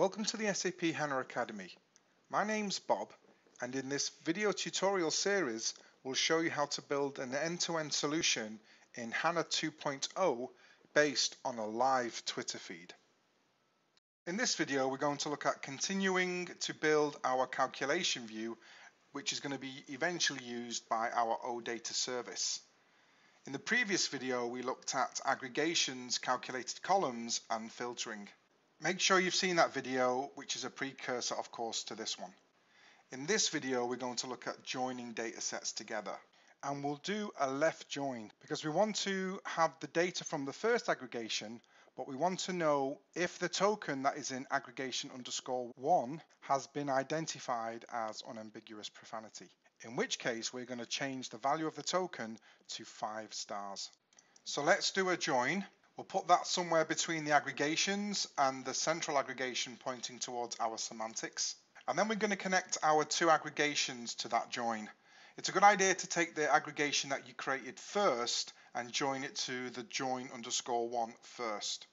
Welcome to the SAP HANA Academy. My name's Bob and in this video tutorial series we'll show you how to build an end-to-end -end solution in HANA 2.0 based on a live Twitter feed. In this video we're going to look at continuing to build our calculation view which is going to be eventually used by our OData service. In the previous video we looked at aggregations, calculated columns and filtering. Make sure you've seen that video, which is a precursor, of course, to this one. In this video, we're going to look at joining data sets together. And we'll do a left join because we want to have the data from the first aggregation, but we want to know if the token that is in aggregation underscore one has been identified as unambiguous profanity. In which case, we're going to change the value of the token to five stars. So let's do a join. We'll put that somewhere between the aggregations and the central aggregation pointing towards our semantics. And then we're going to connect our two aggregations to that join. It's a good idea to take the aggregation that you created first and join it to the join underscore one first.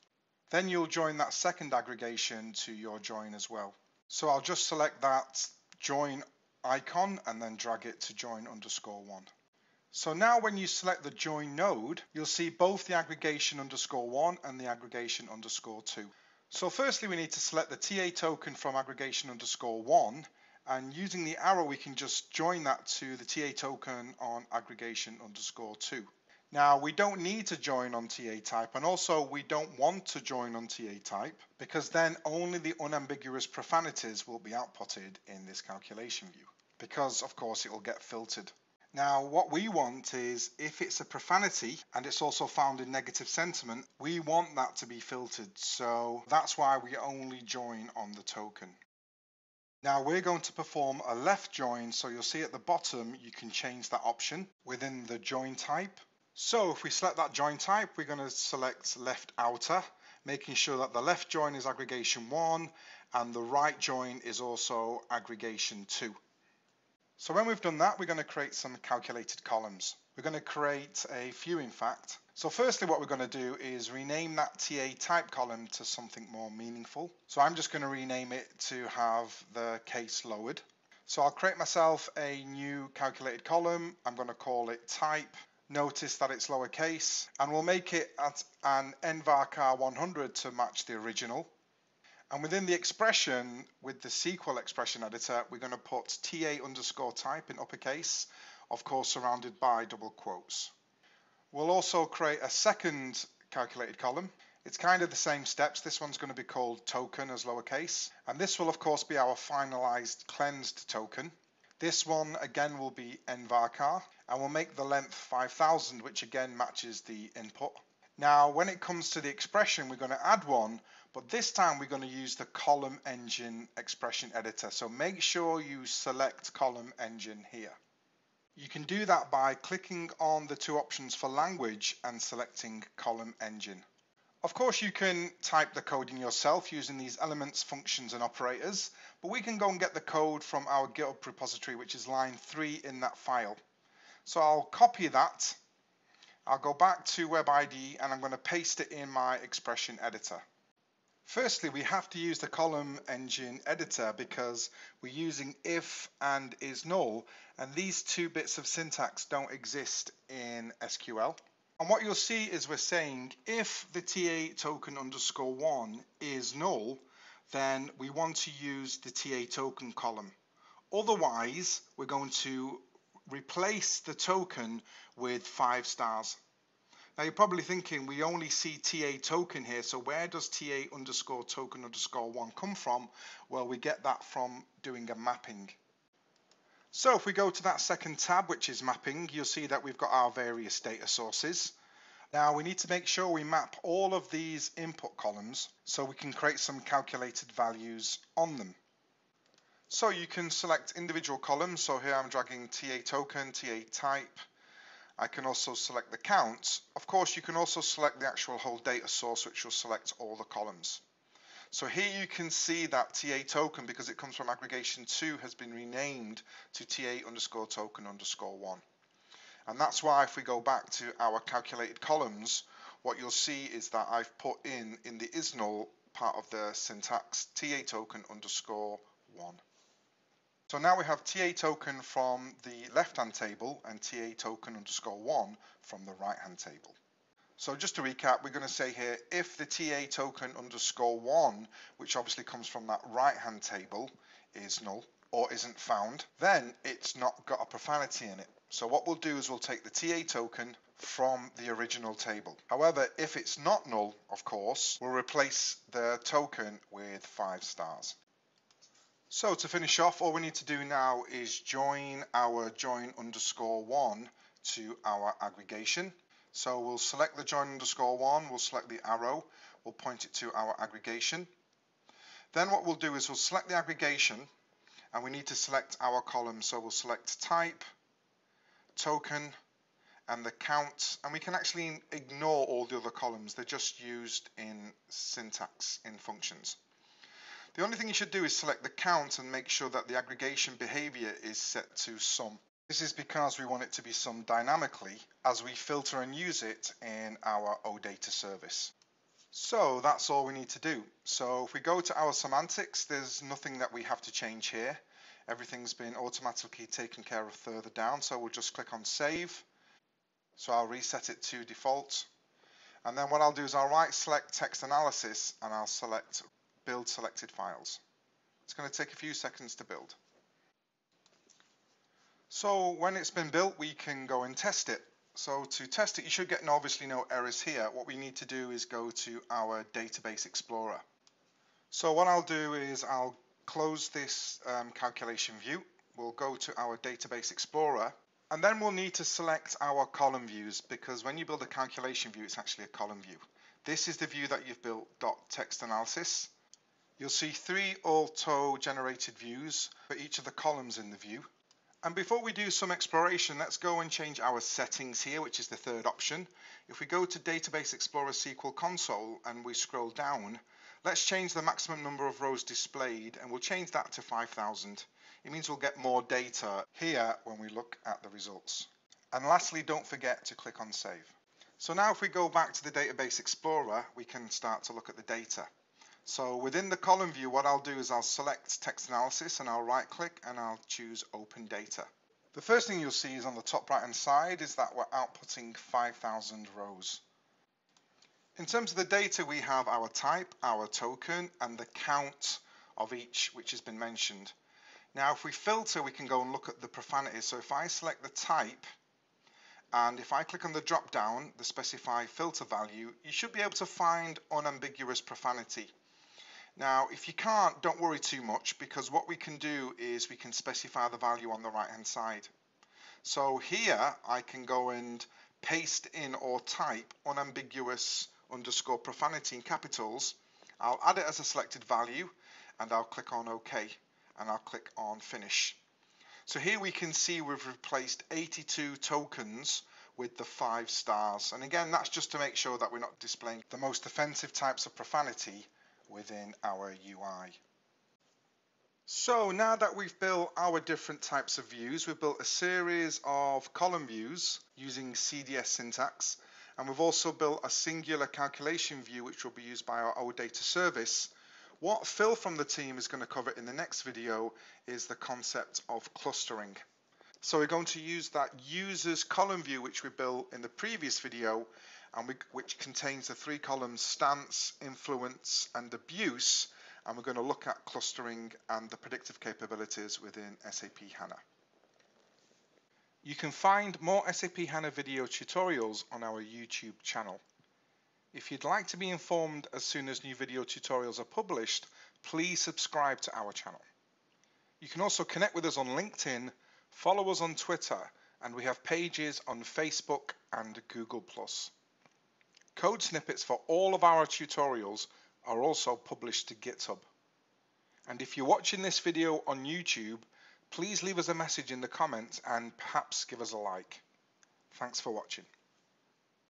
Then you'll join that second aggregation to your join as well. So I'll just select that join icon and then drag it to join underscore one. So now when you select the join node, you'll see both the aggregation underscore one and the aggregation underscore two. So firstly, we need to select the TA token from aggregation underscore one and using the arrow, we can just join that to the TA token on aggregation underscore two. Now we don't need to join on TA type and also we don't want to join on TA type because then only the unambiguous profanities will be outputted in this calculation view because of course it will get filtered. Now, what we want is if it's a profanity and it's also found in negative sentiment, we want that to be filtered. So that's why we only join on the token. Now we're going to perform a left join. So you'll see at the bottom, you can change that option within the join type. So if we select that join type, we're going to select left outer, making sure that the left join is aggregation one and the right join is also aggregation two. So when we've done that, we're going to create some calculated columns. We're going to create a few, in fact. So firstly, what we're going to do is rename that TA type column to something more meaningful. So I'm just going to rename it to have the case lowered. So I'll create myself a new calculated column. I'm going to call it type. Notice that it's lowercase and we'll make it at an nvarchar 100 to match the original. And within the expression, with the SQL expression editor, we're going to put TA underscore type in uppercase, of course surrounded by double quotes. We'll also create a second calculated column. It's kind of the same steps. This one's going to be called token as lowercase. And this will of course be our finalized cleansed token. This one again will be nvarchar and we'll make the length 5000 which again matches the input. Now when it comes to the expression we're going to add one but this time we're going to use the column engine expression editor. So make sure you select column engine here. You can do that by clicking on the two options for language and selecting column engine. Of course you can type the code in yourself using these elements, functions and operators, but we can go and get the code from our GitHub repository which is line 3 in that file. So I'll copy that, I'll go back to WebIDE and I'm going to paste it in my expression editor. Firstly, we have to use the column engine editor because we're using if and is null, and these two bits of syntax don't exist in SQL. And what you'll see is we're saying if the TA token underscore one is null, then we want to use the TA token column. Otherwise, we're going to replace the token with five stars. Now you're probably thinking we only see TA token here, so where does TA underscore token underscore one come from? Well, we get that from doing a mapping. So if we go to that second tab, which is mapping, you'll see that we've got our various data sources. Now we need to make sure we map all of these input columns so we can create some calculated values on them. So you can select individual columns. So here I'm dragging TA token, TA type, I can also select the counts. Of course, you can also select the actual whole data source, which will select all the columns. So here you can see that TA token, because it comes from aggregation 2, has been renamed to TA underscore token underscore 1. And that's why if we go back to our calculated columns, what you'll see is that I've put in, in the isNull part of the syntax TA token underscore 1. So now we have TA token from the left-hand table and TA token underscore 1 from the right-hand table. So just to recap, we're going to say here, if the TA token underscore 1, which obviously comes from that right-hand table, is null or isn't found, then it's not got a profanity in it. So what we'll do is we'll take the TA token from the original table. However, if it's not null, of course, we'll replace the token with five stars. So to finish off, all we need to do now is join our join underscore one to our aggregation. So we'll select the join underscore one, we'll select the arrow, we'll point it to our aggregation. Then what we'll do is we'll select the aggregation and we need to select our column. So we'll select type, token and the count and we can actually ignore all the other columns they're just used in syntax in functions the only thing you should do is select the count and make sure that the aggregation behavior is set to sum. This is because we want it to be summed dynamically as we filter and use it in our OData service. So that's all we need to do. So if we go to our semantics there's nothing that we have to change here. Everything's been automatically taken care of further down so we'll just click on save. So I'll reset it to default. And then what I'll do is I'll right select text analysis and I'll select build selected files it's going to take a few seconds to build so when it's been built we can go and test it so to test it you should get obviously no errors here what we need to do is go to our database explorer so what I'll do is I'll close this um, calculation view. We'll go to our Database Explorer and then we'll need to select our column views because when you build a calculation view, it's actually a column view. This is the view that you've built dot text analysis. You'll see three auto generated views for each of the columns in the view. And before we do some exploration, let's go and change our settings here, which is the third option. If we go to Database Explorer SQL Console and we scroll down, Let's change the maximum number of rows displayed and we'll change that to 5000. It means we'll get more data here when we look at the results. And lastly, don't forget to click on save. So now if we go back to the Database Explorer, we can start to look at the data. So within the column view, what I'll do is I'll select text analysis and I'll right click and I'll choose open data. The first thing you'll see is on the top right hand side is that we're outputting 5,000 rows. In terms of the data, we have our type, our token, and the count of each which has been mentioned. Now, if we filter, we can go and look at the profanity. So if I select the type, and if I click on the drop down, the specify filter value, you should be able to find unambiguous profanity. Now, if you can't, don't worry too much because what we can do is we can specify the value on the right hand side. So here I can go and paste in or type unambiguous underscore profanity in capitals, I'll add it as a selected value and I'll click on OK and I'll click on finish. So here we can see we've replaced 82 tokens with the five stars. And again, that's just to make sure that we're not displaying the most offensive types of profanity within our UI. So now that we've built our different types of views, we've built a series of column views using CDS syntax and we've also built a singular calculation view which will be used by our OData service. What Phil from the team is going to cover in the next video is the concept of clustering. So we're going to use that users column view which we built in the previous video and we, which contains the three columns stance, influence and abuse and we're going to look at clustering and the predictive capabilities within SAP HANA. You can find more SAP HANA video tutorials on our YouTube channel. If you'd like to be informed as soon as new video tutorials are published, please subscribe to our channel. You can also connect with us on LinkedIn, follow us on Twitter, and we have pages on Facebook and Google+. Code snippets for all of our tutorials are also published to GitHub. And if you're watching this video on YouTube, please leave us a message in the comments and perhaps give us a like. Thanks for watching.